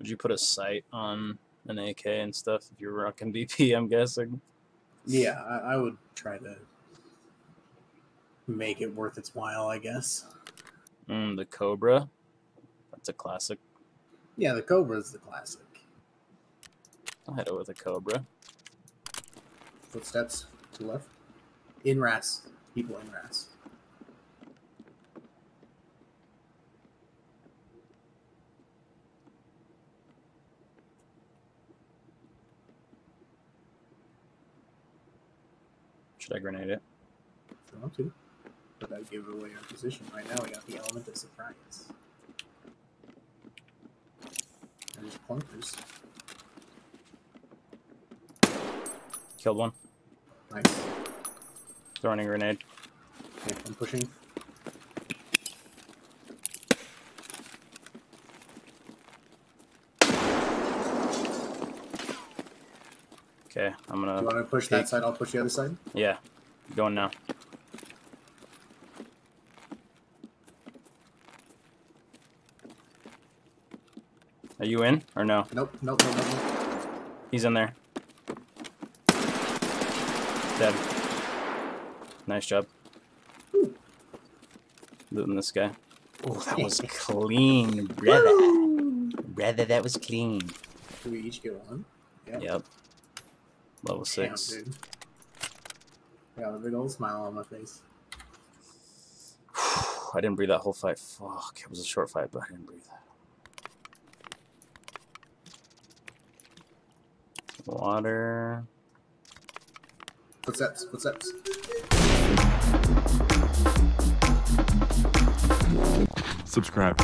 Would you put a sight on an AK and stuff if you're rocking BP? I'm guessing. Yeah, I, I would try to make it worth its while, I guess. Mm, the Cobra. That's a classic. Yeah, the Cobra is the classic. I'll hit it with a Cobra. Footsteps to the left. In RAS. People in RAS. Should I grenade it? Want to. But that would give away our position. Right now, we got the element of surprise. There's clunkers. Killed one. Nice. Throwing a grenade. Okay, I'm pushing. Okay, I'm gonna. You want to push that side? I'll push the other side. Yeah, going now. Are you in or no? Nope, nope, nope, nope. nope. He's in there. Dead. Nice job. Looting this guy. Oh, that was clean, brother. Brother, that was clean. Do we each get one? Yeah. Yep. Level Damn, six. dude. I got a big old smile on my face. I didn't breathe that whole fight. Fuck, it was a short fight, but I didn't breathe. Water. Footsteps, footsteps. Subscribe.